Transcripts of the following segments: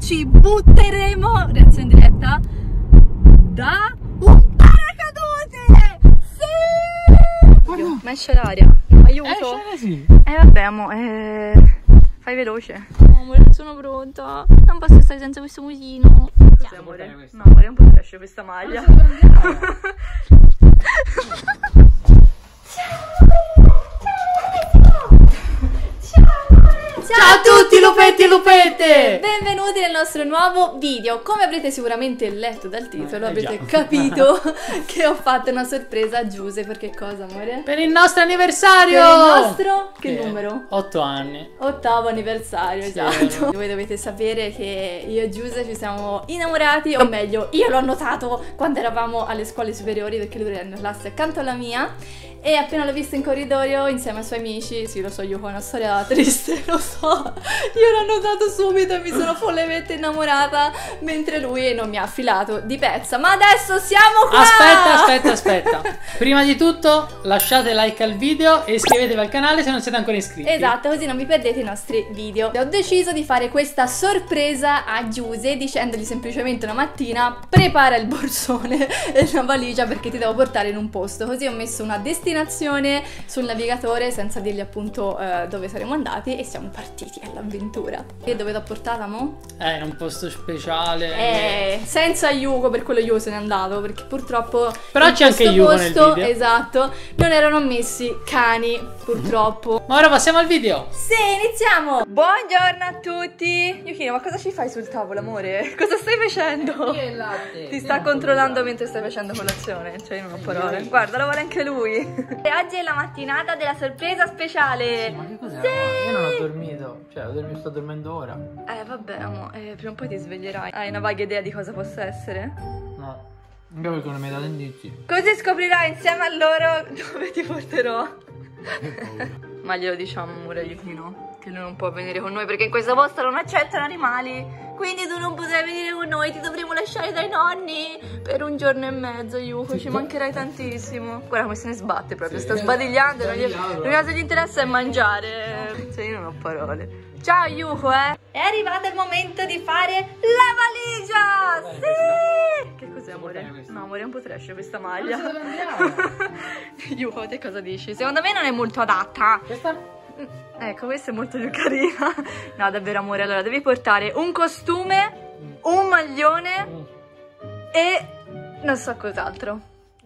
ci butteremo, reazione diretta, da un paracadute! Sì! Oddio, ma esce l'aria, aiuto! Eh, sì. Eh vabbè, amo, eh... fai veloce. No, amore, non sono pronta. Non posso stare senza questo musino. Cos'è, amore? No, amore, non posso lasciare questa maglia. lupette! Benvenuti nel nostro nuovo video. Come avrete sicuramente letto dal titolo, Eh, avete già. capito che ho fatto una sorpresa a Giuse. Per che cosa, amore? Per il nostro anniversario! Per il nostro... Che Che numero? 8 anni. Ottavo anniversario, Sì, esatto. Voi dovete sapere che io e Giuse ci siamo innamorati, o meglio, io l'ho notato quando eravamo alle scuole superiori perché lui era in classe accanto alla mia. E appena l'ho visto in corridoio insieme ai suoi amici, sì lo so, io ho una storia triste, lo so, io l'ho notato subito e mi sono follemente innamorata mentre lui non mi ha affilato di pezza. Ma adesso siamo qua! Aspetta, aspetta, aspetta. Prima di tutto, lasciate like al video e iscrivetevi al canale se non siete ancora iscritti. Esatto, così non vi perdete i nostri video. Ho deciso di fare questa sorpresa a Giuse dicendogli semplicemente una mattina prepara il borsone e la valigia perché ti devo portare in un posto. Così ho messo una destinazione sul navigatore senza dirgli appunto eh, dove saremmo andati e siamo partiti all'avventura. E dove t'ho portata, mo? Eh, in un posto speciale. Eh, senza Yugo, per quello Yugo se n'è andato perché purtroppo Però in c'è anche nel posto, video. esatto, non erano ammessi cani, purtroppo. Ma ora passiamo al video. Sì, iniziamo! Buongiorno a tutti! Yukino, ma cosa ci fai sul tavolo, amore? Cosa stai facendo? il latte. Ti sta controllando mentre stai facendo colazione, cioè io non ho parole. Guarda, lo vuole anche lui. E oggi è la mattinata della sorpresa speciale. Ma che cos'è? Sì! Io non ho dormito. Cioè, ho dormito, sto dormendo ora. Eh, vabbè, amo, eh, prima o poi ti sveglierai. Hai una vaga idea di cosa possa essere? No. Anche perché non mi dato indizi. Così scoprirai insieme a loro dove ti porterò. Ma glielo diciamo, amore, Yukino, che lui non può venire con noi perché in questo posto non accettano animali. Quindi tu non potrai venire con noi, ti dovremo lasciare dai nonni per un giorno e mezzo, Yuko. Ci mancherai tantissimo. Guarda come se ne sbatte proprio, sta sbadigliando. L'unica cosa che gli interessa è mangiare. Cioè, io non ho parole. Ciao, Yuko, eh. È arrivato il momento di fare la valigia! Sì! Che cos'è, amore? No, amore, è un po' trash questa maglia. Yuko, te cosa dici? Secondo me non è molto adatta. Questa? Ecco, questa è molto più carina. No, davvero amore, allora devi portare un costume, un maglione Mm. e non so cos'altro.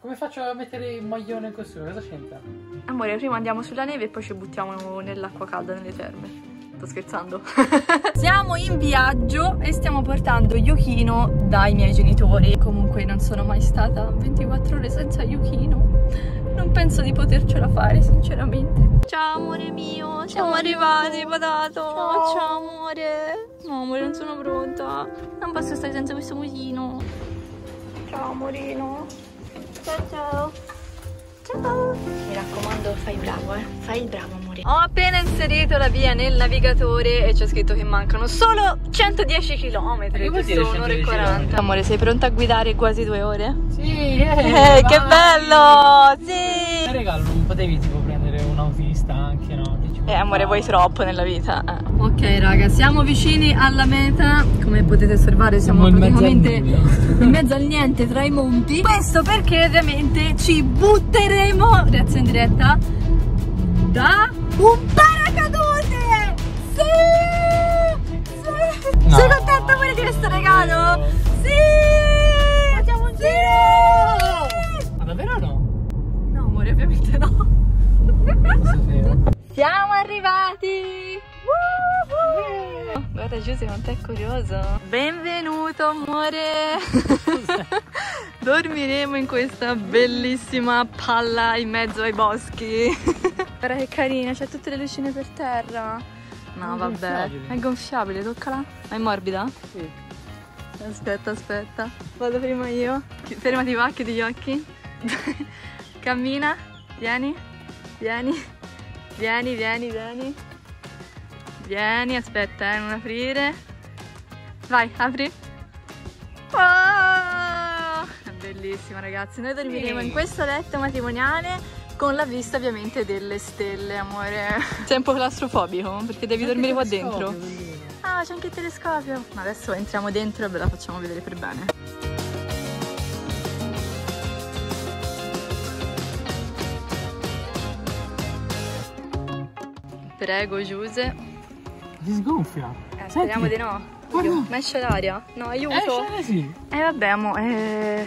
Come faccio a mettere il maglione in costume? Cosa c'entra? Amore, prima andiamo sulla neve e poi ci buttiamo nell'acqua calda nelle terme. Sto scherzando. Siamo in viaggio e stiamo portando Yukino dai miei genitori. Comunque non sono mai stata 24 ore senza Yukino. Non penso di potercela fare, sinceramente. Ciao amore mio, siamo arrivati, patato. Ciao. amore. No, amore, non sono pronta. Non posso stare senza questo musino. Ciao amorino. Ciao ciao. Ciao. Mi raccomando, fai il bravo, eh. Fai il bravo, amore. Ho appena inserito la via nel navigatore e c'è scritto che mancano solo 110 km. Che Che vuol dire sono ore e 110 40. Amore, sei pronta a guidare quasi due ore? Sì, Eh, che bello! Sì! Ma regalo, non potevi tipo Eh, amore, vuoi troppo nella vita. eh. Ok, raga, siamo vicini alla meta. Come potete osservare, siamo, Siamo in mezzo praticamente in mezzo al niente tra i monti. Questo perché ovviamente ci butteremo, reazione diretta, da un paracadute! Sì! Sì! No. Sei contenta pure di questo regalo? Sì! Facciamo un giro! Ma davvero o no? No, amore, ovviamente no. Non sapevo. Siamo arrivati! Woohoo! Guarda Giuse quanto è curioso! Benvenuto amore! Dormiremo in questa bellissima palla in mezzo ai boschi. Guarda che carina, c'è tutte le lucine per terra. No, È vabbè, gonfiabile. è gonfiabile, toccala. È morbida? Sì. Aspetta, aspetta. Vado prima io. Fermati va, chiudi gli occhi. Cammina. Vieni. Vieni. Vieni, vieni, vieni. Vieni, aspetta, eh, non aprire. Vai, apri. Oh! È bellissimo, ragazzi. Noi dormiremo Sì. in questo letto matrimoniale con la vista ovviamente delle stelle, amore. Sei un po' claustrofobico perché devi dormire qua dentro. Ah, c'è anche il telescopio. Ma adesso entriamo dentro e ve la facciamo vedere per bene. Prego, Giuse. Si sgonfia. Eh, speriamo di no. Guarda. Oddio, Ma esce l'aria? No, aiuto. Eh, sì. Eh vabbè, amo, eh...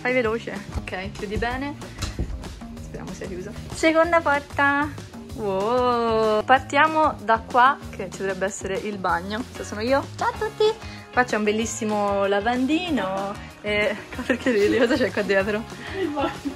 fai veloce. Ok, chiudi bene. Speriamo sia chiusa. Seconda porta. Wow. Partiamo da qua, che ci dovrebbe essere il bagno. Questo sono io. Ciao a tutti. Qua c'è un bellissimo lavandino. E... Perché ridi? Cosa c'è qua dietro?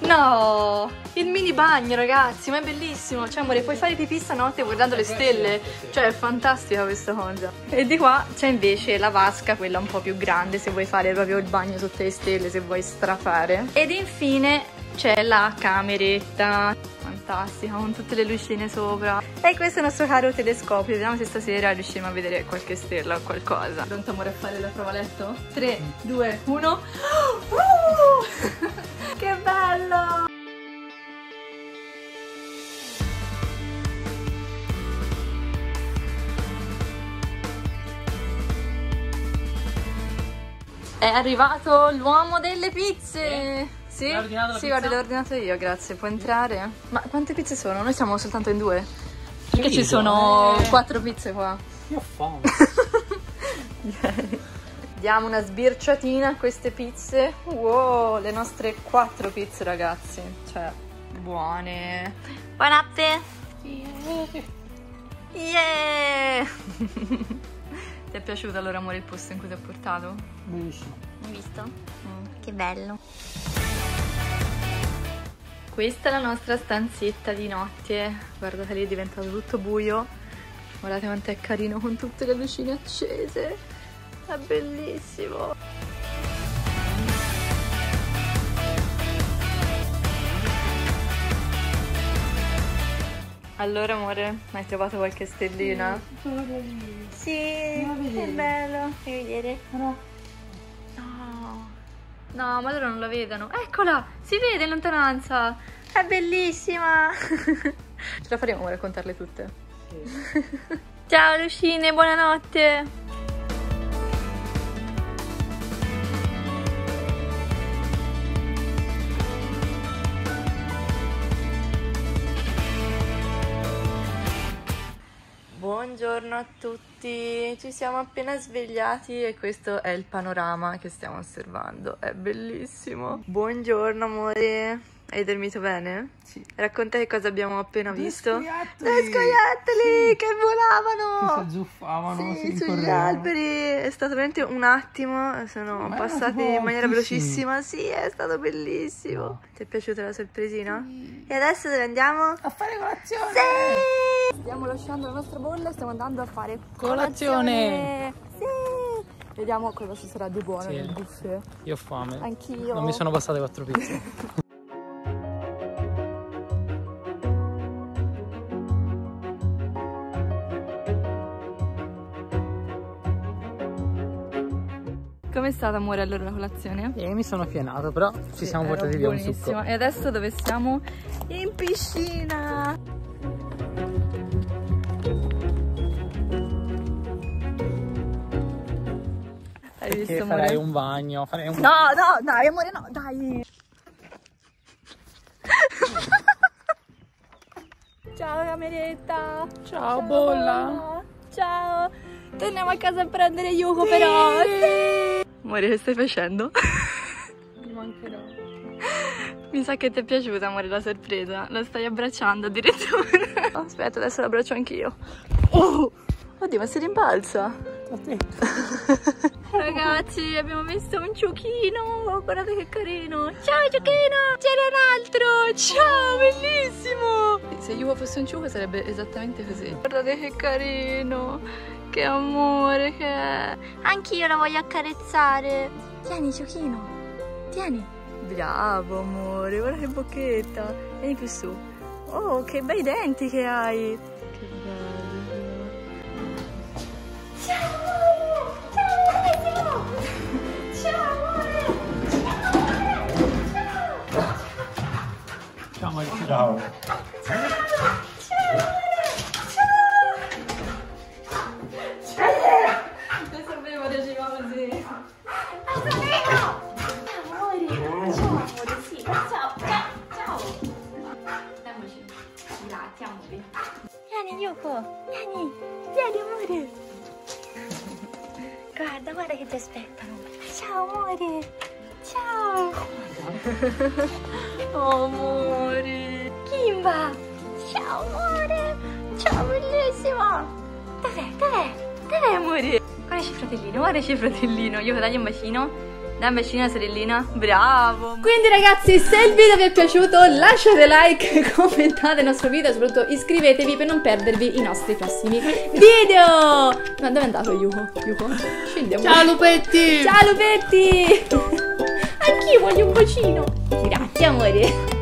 No! Il mini bagno, ragazzi, ma è bellissimo. Cioè, amore, puoi fare pipì stanotte guardando le stelle. Cioè, è fantastica questa cosa. E di qua c'è invece la vasca, quella un po' più grande, se vuoi fare proprio il bagno sotto le stelle, se vuoi strafare. Ed infine c'è la cameretta. Fantastica, con tutte le lucine sopra. E questo è il nostro caro telescopio. Vediamo se stasera riusciamo a vedere qualche stella o qualcosa. Pronto amore a fare la prova letto? 3, 2, 1. che bello! È arrivato l'uomo delle pizze! Sì? Sì, guarda, l'ho ordinato io, grazie. Può entrare? Ma quante pizze sono? Noi siamo soltanto in due. Perché ci sono eh. quattro pizze qua. Io ho fame. Diamo una sbirciatina a queste pizze. Wow, le nostre quattro pizze, ragazzi. Cioè, buone. Buonanotte! Yeah! ti è piaciuto allora, amore, il posto in cui ti ho portato? Bellissimo. Hai visto? Mm, che bello. Questa è la nostra stanzetta di notte. Guardate lì è diventato tutto buio. Guardate quanto è carino con tutte le lucine accese. È bellissimo. Allora amore, hai trovato qualche stellina? Sì, che vedere. bello. Vuoi vedere? No. Ma loro non la vedono. Eccola, si vede in lontananza. È bellissima. Ce la faremo a raccontarle tutte. Ciao Lucine, buonanotte. Buongiorno a tutti, ci siamo appena svegliati e questo è il panorama che stiamo osservando, è bellissimo. Buongiorno amore, hai dormito bene? Sì. Racconta che cosa abbiamo appena Due visto. scoiattoli! Due scoiattoli Sì. che Che volavano! si azzuffavano, si Sì, sugli rincorrevano. alberi, è stato veramente un attimo, sono Ma passati in maniera velocissima, sì, è stato bellissimo. Ti è piaciuta la sorpresina? E adesso dove andiamo? A fare colazione! Sì! Stiamo lasciando la nostra bolla e stiamo andando a fare Colazione. Sì! Vediamo cosa ci sarà di buono Sì. nel buffet. Io ho fame. Anch'io. Non mi sono passate quattro pizze. Com'è stata amore allora la colazione? e mi sono pienato, però ci Sì, siamo era portati via un succo. E adesso dove siamo? In piscina! Visto farei amore? un bagno, farei un No, no, dai amore, no, dai! Ciao cameretta! Ciao, bolla. Ciao! Torniamo a casa a prendere Yuko però! Sì! Amore, che stai facendo? Mi mancherò. Mi sa che ti è piaciuta, amore, la sorpresa. La stai abbracciando addirittura. Aspetta, adesso l'abbraccio anch'io. Oh! Oddio, ma si rimbalza. Detto. Ragazzi, abbiamo visto un ciuchino. Guardate che carino. Ciao, ciuchino! C'era un altro. Ciao, bellissimo. Se io fossi un ciuco sarebbe esattamente così. Guardate che carino. Che amore che è. Anch'io lo voglio accarezzare. Tieni, ciuchino. Tieni. Bravo, amore. Guarda che bocchetta. Vieni più su. Oh, che bei denti che hai. Che bello. Ciao Ciao Maria. Ciao. amore. Ciao amore. Ciao. Oh, amore. Kimba. Ciao amore. Ciao bellissimo. Dov'è? Dov'è? Dov'è amore? Guarda il fratellino, guarda il fratellino. Io dagli un bacino. Dai un bacino sorellina. Bravo. Quindi ragazzi, se il video vi è piaciuto lasciate like, commentate il nostro video e soprattutto iscrivetevi per non perdervi i nostri prossimi video. Ma dove è andato Yuko? Yuko? Scendiamo. Ciao lupetti! Ciao lupetti! Anch'io voglio un bacino. Grazie amore.